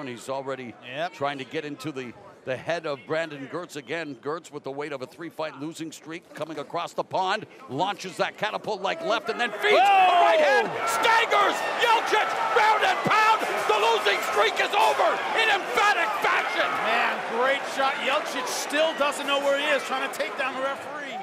and he's already Yep. trying to get into the, the head of Brandon Girtz again. Girtz with the weight of a three-fight losing streak coming across the pond, launches that catapult like left and then feeds a right hand, staggers Jelcic, round and pound. The losing streak is over in emphatic fashion. Man, great shot. Jelcic still doesn't know where he is, trying to take down the referee.